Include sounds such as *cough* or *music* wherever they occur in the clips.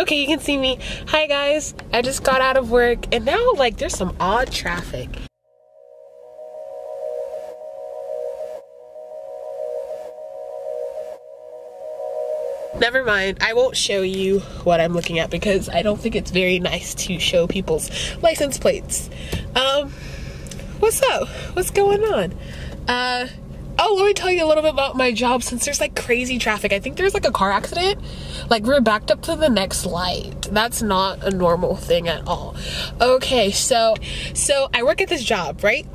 Okay, you can see me. Hi guys, I just got out of work and now like there's some odd traffic. Never mind, I won't show you what I'm looking at because I don't think it's very nice to show people's license plates. Um, what's up? What's going on? Uh, oh, let me tell you a little bit about my job since there's like crazy traffic. I think there's like a car accident. Like we're backed up to the next light. That's not a normal thing at all. Okay, so so I work at this job, right?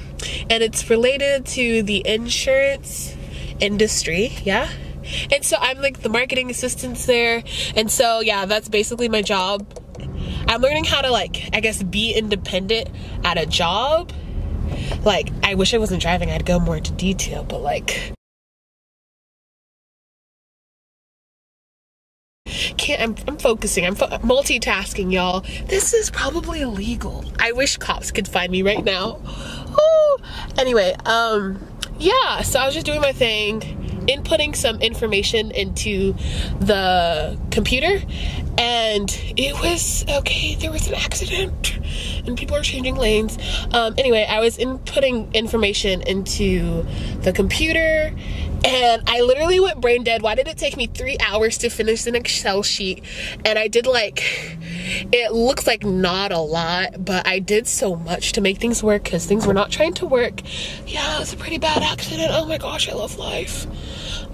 And it's related to the insurance industry, yeah? And so I'm like the marketing assistant there. And so yeah, that's basically my job. I'm learning how to like I guess be independent at a job. Like I wish I wasn't driving, I'd go more into detail, but like can't I'm, I'm focusing. I'm fo multitasking y'all. This is probably illegal. I wish cops could find me right now. Ooh. anyway um yeah so i was just doing my thing inputting some information into the computer and it was okay. There was an accident and people are changing lanes. Um, anyway i was inputting information into the computer and i literally went brain dead. Why did it take me three hours to finish an excel sheet? And i did like it looks like not a lot but i did so much to make things work because things were not trying to work. Yeah it's a pretty bad accident. Oh my gosh i love life.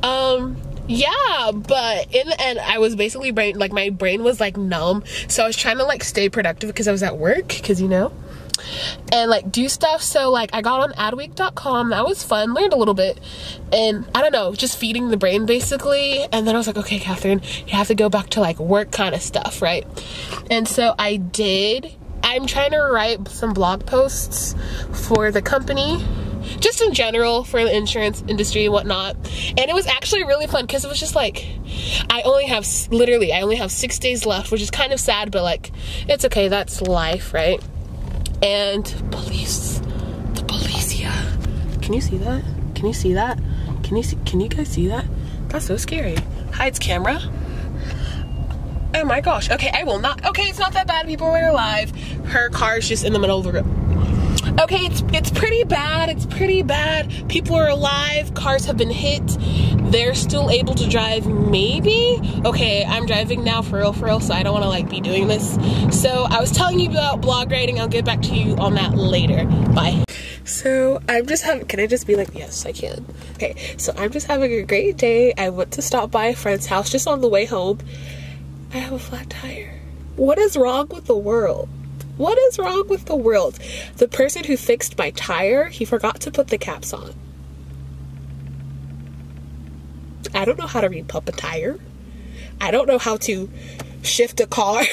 Um yeah but in the end i was basically brain like my brain was like numb. So i was trying to like stay productive because i was at work because you know and like do stuff. So like i got on adweek.com that was fun. Learned a little bit. And i don't know just feeding the brain basically. And then i was like okay catherine you have to go back to like work kind of stuff right? And so i did. I'm trying to write some blog posts for the company just in general for the insurance industry and whatnot. And it was actually really fun because it was just like, I only have, literally, I only have six days left, which is kind of sad, but like, it's okay, that's life, right? And police, the policia. Can you see that? Can you see that? Can you see, can you guys see that? That's so scary. Hides camera. Oh my gosh. Okay, I will not. Okay, it's not that bad. People are alive. Her car is just in the middle of the road okay it's it's pretty bad it's pretty bad people are alive cars have been hit they're still able to drive maybe? Okay i'm driving now for real for real so i don't want to like be doing this. So i was telling you about blog writing i'll get back to you on that later. Bye. So i'm just having can i just be like yes i can? Okay so i'm just having a great day. I went to stop by a friend's house just on the way home. I have a flat tire. What is wrong with the world? What is wrong with the world? The person who fixed my tire, he forgot to put the caps on. I don't know how to repump a tire. I don't know how to shift a car.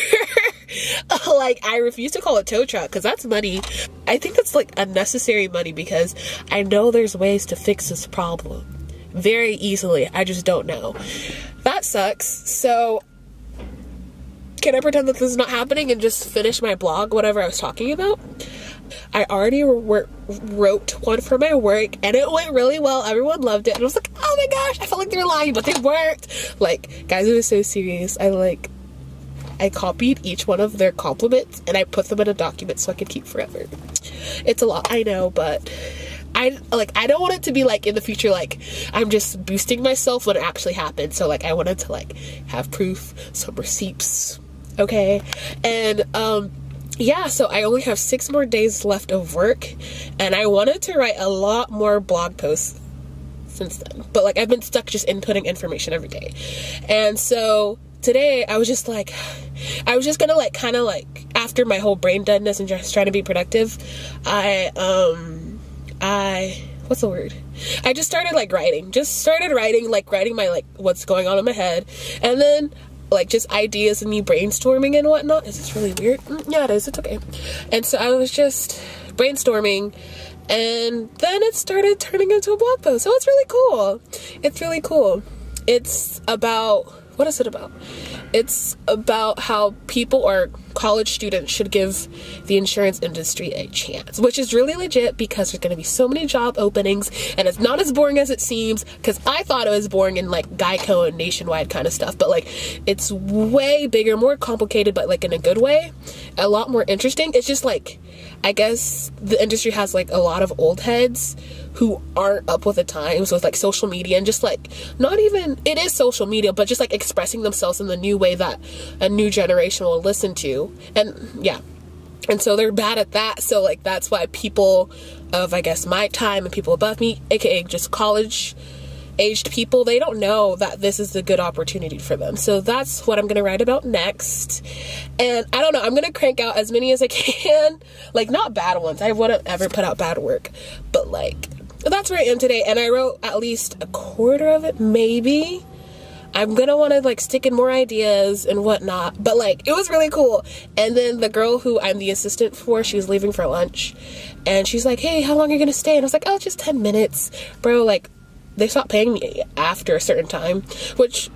*laughs* like I refuse to call it tow truck because that's money. I think that's like unnecessary money because I know there's ways to fix this problem very easily. I just don't know. That sucks. So can I pretend that this is not happening and just finish my blog, whatever I was talking about? I already wrote one for my work and it went really well. Everyone loved it. And I was like, oh my gosh, I felt like they were lying, but they weren't. Like, guys, it was so serious. I like, I copied each one of their compliments and I put them in a document so I could keep forever. It's a lot, I know, but I like I don't want it to be like in the future like I'm just boosting myself when it actually happened. So like I wanted to like have proof, some receipts, okay? And um yeah, so I only have six more days left of work, and I wanted to write a lot more blog posts since then. But like I've been stuck just inputting information every day. And so today I was just like I was just gonna like kind of like after my whole brain deadness and just trying to be productive, I um I what's the word? I just started like writing. Just started writing, like writing my like what's going on in my head. And then like just ideas and me brainstorming and whatnot. Is this really weird? Mm, yeah, it is. It's okay. And so I was just brainstorming and then it started turning into a blog post. So it's really cool. It's really cool. It's about, what is it about? It's about how people or college students should give the insurance industry a chance, which is really legit because there's going to be so many job openings and it's not as boring as it seems because I thought it was boring in like Geico and nationwide kind of stuff, but like it's way bigger, more complicated, but like in a good way, a lot more interesting. It's just like, I guess the industry has like a lot of old heads who aren't up with the times with like social media and just like not even it is social media but just like expressing themselves in the new way that a new generation will listen to. And yeah. And so they're bad at that. So like that's why people of i guess my time and people above me aka just college aged people they don't know that this is a good opportunity for them. So that's what i'm gonna write about next. And i don't know i'm gonna crank out as many as i *laughs* can. Like not bad ones. I wouldn't ever put out bad work. But like that's where I am today. And I wrote at least a quarter of it, maybe. I'm gonna want to like stick in more ideas and whatnot. But like, it was really cool. And then the girl who I'm the assistant for, she was leaving for lunch. And she's like, hey, how long are you gonna stay? And I was like, oh, just 10 minutes. Bro, like, they stopped paying me after a certain time, which,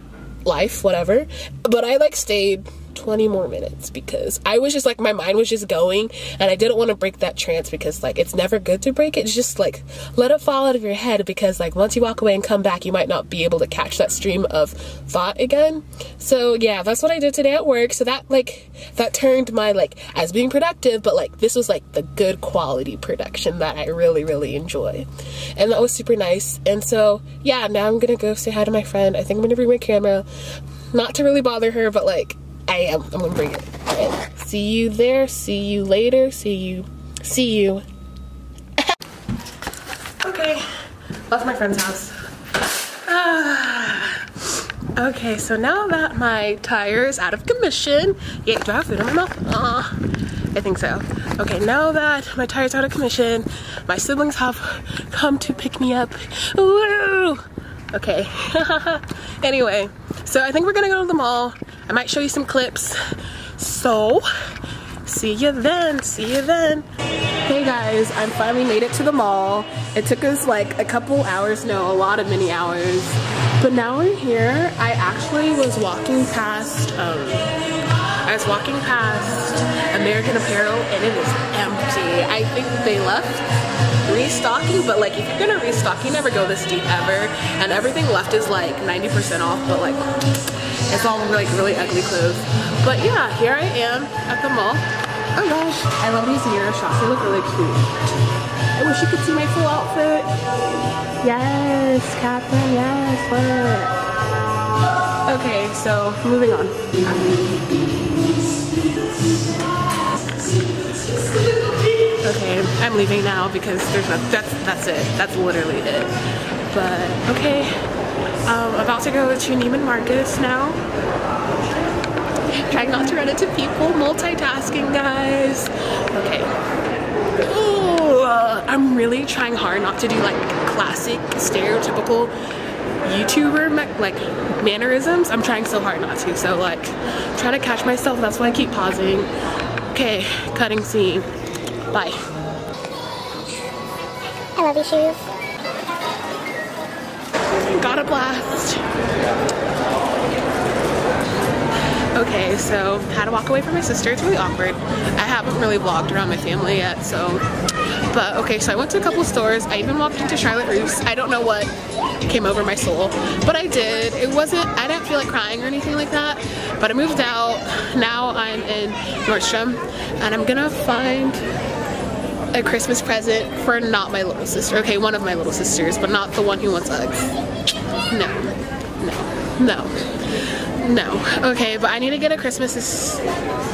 life, whatever. But I like stayed 20 more minutes because I was just like my mind was just going and I didn't want to break that trance because like it's never good to break it. It's just like let it fall out of your head because like once you walk away and come back you might not be able to catch that stream of thought again. So yeah, that's what I did today at work. So that like that turned my like as being productive but like this was like the good quality production that I really really enjoy. And that was super nice. And so yeah, now I'm gonna go say hi to my friend. I think I'm gonna bring my camera. Not to really bother her, but like I am. I'm gonna bring it. See you there. See you later. See you. See you. *laughs* okay. Left my friend's house. *sighs* Okay, so now that my tire is out of commission, yeah, do I have food in my mouth? Uh, I think so. Okay, now that my tire's out of commission, my siblings have come to pick me up. Woo! Okay. *laughs* anyway, so I think we're gonna go to the mall. I might show you some clips. So, see you then, see you then. Hey guys, I finally made it to the mall. It took us like a couple hours, no, a lot of many hours. But now we're here. I actually was walking past, um, I was walking past American Apparel and it is empty. I think they left restocking, but like if you're gonna restock, you never go this deep ever. And everything left is like 90% off, but like it's all like really ugly clothes. But yeah, here I am at the mall. Oh gosh, I love these mirror shots. They look really cute. I wish you could see my full outfit. Yes, Catherine, yes, what? Okay, so moving on. Okay, I'm leaving now because there's no, that's, that's it. That's literally it. But, okay, um, about to go to Neiman Marcus now. Trying not to run into people, multitasking guys. Okay. Ooh, uh, I'm really trying hard not to do like classic, stereotypical YouTuber like mannerisms. I'm trying so hard not to. So like, trying to catch myself. That's why I keep pausing. Okay, cutting scene. Bye. I love your shoes. Blast. Okay, so had to walk away from my sister. It's really awkward. I haven't really vlogged around my family yet, so. But okay, so I went to a couple stores. I even walked into Charlotte Russe. I don't know what came over my soul, but I did. It wasn't, I didn't feel like crying or anything like that, but I moved out. Now I'm in Nordstrom, and I'm gonna find a Christmas present for not my little sister. Okay, one of my little sisters, but not the one who wants Uggs. No, no, no, no. Okay, but I need to get a Christmas,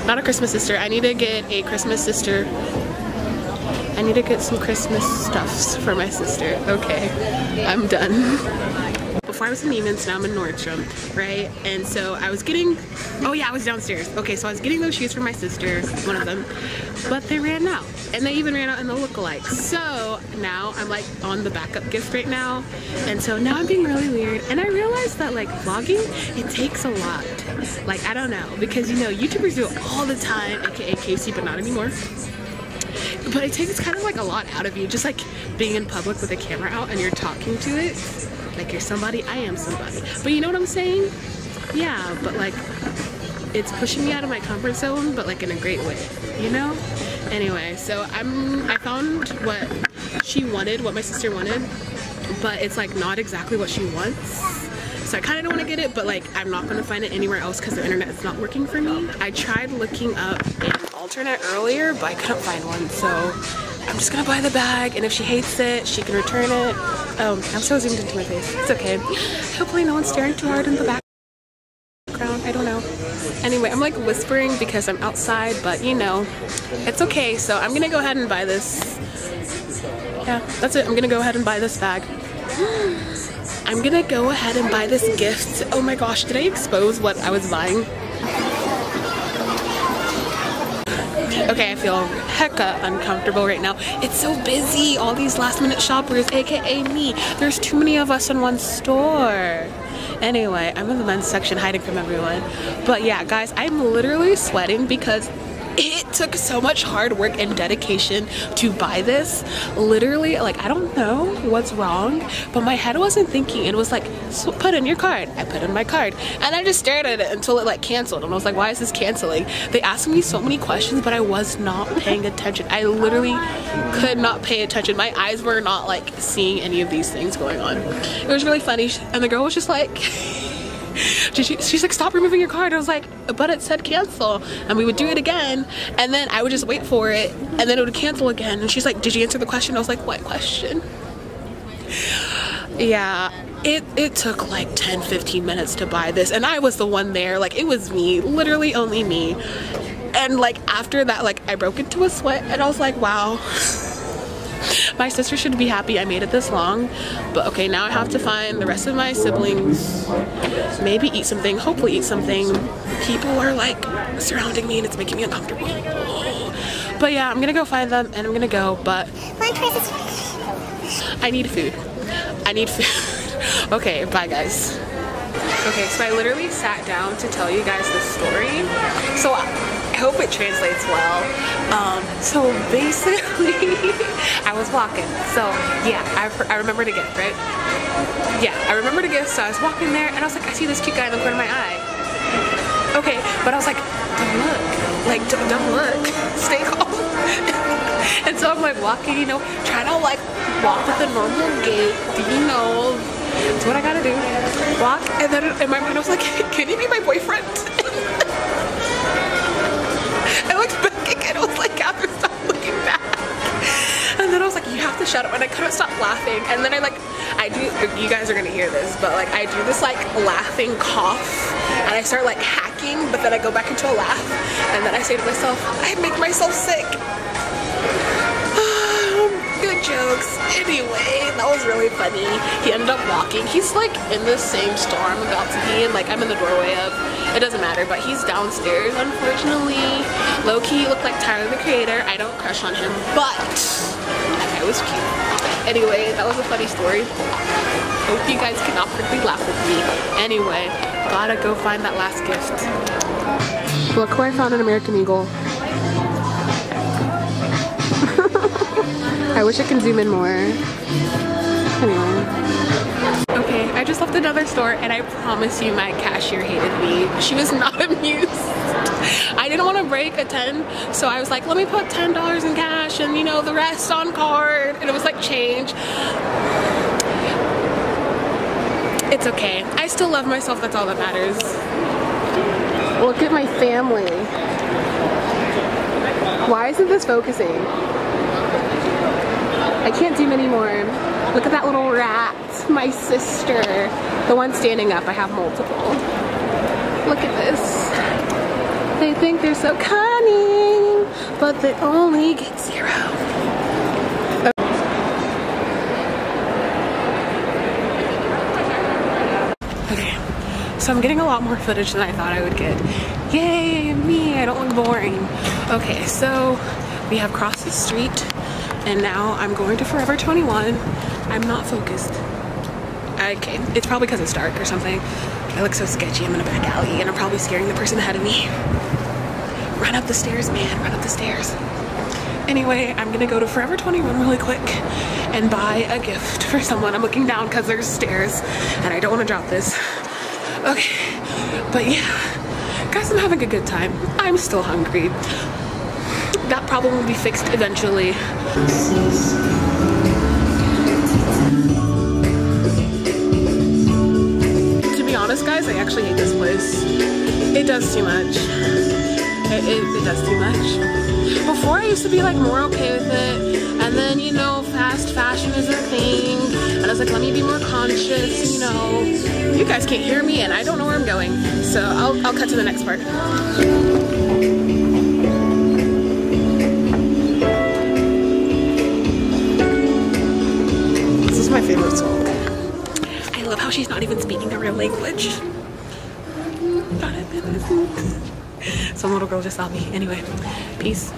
not a Christmas sister. I need to get a Christmas sister. I need to get some Christmas stuffs for my sister. Okay, I'm done. *laughs* before I was in Neiman's, now I'm in Nordstrom, right? And so I was getting, oh yeah, I was downstairs. Okay, so I was getting those shoes for my sister, one of them, but they ran out. And they even ran out in the lookalike. So now I'm like on the backup gift right now. And so now I'm being really weird. And I realized that like vlogging, it takes a lot. Like, I don't know, because you know, YouTubers do it all the time, aka Casey, but not anymore but it takes kind of like a lot out of you just like being in public with a camera out and you're talking to it like you're somebody, I am somebody. But you know what I'm saying? Yeah, but like it's pushing me out of my comfort zone, but like in a great way, you know? Anyway, so I'm, I found what she wanted, what my sister wanted, but it's like not exactly what she wants. So I kind of don't want to get it, but like I'm not going to find it anywhere else because the internet is not working for me. I tried looking up alternate earlier, but I couldn't find one. So I'm just to buy the bag, and if she hates it, she can return it. Oh, I'm so zoomed into my face. It's okay. Hopefully no one's staring too hard in the background. I don't know. Anyway, I'm like whispering because I'm outside, but you know, it's okay. So I'm to go ahead and buy this. Yeah, that's it. I'm to go ahead and buy this bag. *gasps* I'm gonna go ahead and buy this gift. Oh my gosh, did I expose what I was buying? *laughs* Okay, I feel hecka uncomfortable right now. It's so busy, all these last minute shoppers, aka me. There's too many of us in one store. Anyway, I'm in the men's section hiding from everyone. But yeah, guys, I'm literally sweating because it took so much hard work and dedication to buy this. Literally, like, I don't know what's wrong, but my head wasn't thinking. It was like, so put in your card. I put in my card. And I just stared at it until it like canceled. And I was like, why is this canceling? They asked me so many questions, but I was not paying attention. I literally could not pay attention. My eyes were not like seeing any of these things going on. It was really funny. And the girl was just like, *laughs* she's like, stop removing your card. I was like, but it said cancel. And we would do it again. And then I would just wait for it. And then it would cancel again. And she's like, did you answer the question? I was like, what question? Yeah, it, it took like 10, 15 minutes to buy this. And I was the one there. Like, it was me. Literally only me. And like, after that, like, I broke into a sweat. And I was like, wow. *laughs* *laughs* my sister should be happy I made it this long. But okay, now I have to find the rest of my siblings. Maybe eat something, hopefully eat something. People are like surrounding me and it's making me uncomfortable. *gasps* But yeah, I'm gonna go find them and I'm gonna go, but I need food. I need food. *laughs* okay, bye guys. Okay, so I literally sat down to tell you guys this story. So I hope it translates well. Um, so basically, *laughs* I was walking. So yeah, I, I remember the gift, right? Yeah, I remember the gift. So I was walking there and I was like, I see this cute guy in the corner of my eye. Okay, but I was like, don't look. Like, don't, don't look. *laughs* Stay calm. *laughs* and so I'm like walking, you know, trying to like walk with a normal gait, you know, that's what I gotta do. Walk, and then in my mind I was like, *laughs* can he be my boyfriend? *laughs* I looked back again. I was like, Catherine, stop looking back. And then I was like, you have to shut up. And I couldn't stop laughing. And then I like, I do, you guys are gonna hear this, but like I do this like laughing cough and I start like hacking, but then I go back into a laugh. And then I say to myself, I make myself sick. Jokes. Anyway, that was really funny. He ended up walking. He's like in the same store I'm about to be in. Like I'm in the doorway of. It doesn't matter, but he's downstairs, unfortunately. Low-key looked like Tyler the Creator. I don't crush on him, but that guy was cute. Anyway, that was a funny story. Hope you guys can awkwardly laugh with me. Anyway, gotta go find that last gift. Look who I found an American Eagle. I wish I can zoom in more. Anyway. Okay, I just left another store and I promise you my cashier hated me. She was not *laughs* amused. I didn't want to break a 10, so I was like, let me put $10 in cash and you know, the rest on card. And it was like change. It's okay. I still love myself, that's all that matters. Look at my family. Why isn't this focusing? I can't zoom anymore. Look at that little rat, my sister. The one standing up, I have multiple. Look at this. They think they're so cunning, but they only get zero. Okay, so I'm getting a lot more footage than I thought I would get. Yay, me, I don't look boring. Okay, so we have crossed the street and now I'm going to Forever 21. I'm not focused. Okay, it's probably because it's dark or something. I look so sketchy, I'm in a back alley and I'm probably scaring the person ahead of me. Run up the stairs, man, run up the stairs. Anyway, I'm gonna go to Forever 21 really quick and buy a gift for someone. I'm looking down because there's stairs and I don't wanna drop this. Okay, but yeah, Guys, I'm having a good time. I'm still hungry. That problem will be fixed eventually. To be honest, guys, I actually hate this place. It does too much. It, it, it does too much. Before I used to be like more okay with it, and then you know, fast fashion is a thing, and I was like, let me be more conscious, you know. You guys can't hear me, and I don't know where I'm going, so I'll, I'll cut to the next part. Favorite song. I love how she's not even speaking the real language. *laughs* Some little girl just saw me. Anyway, peace.